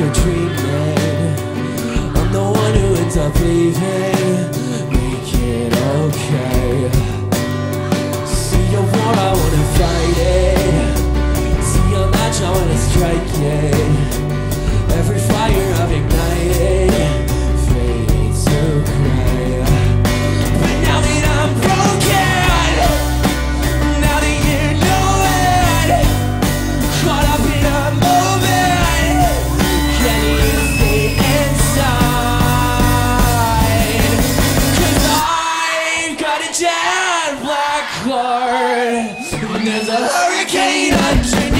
your treatment. I'm the one who ends up leaving. a jet black heart, And there's a hurricane underneath.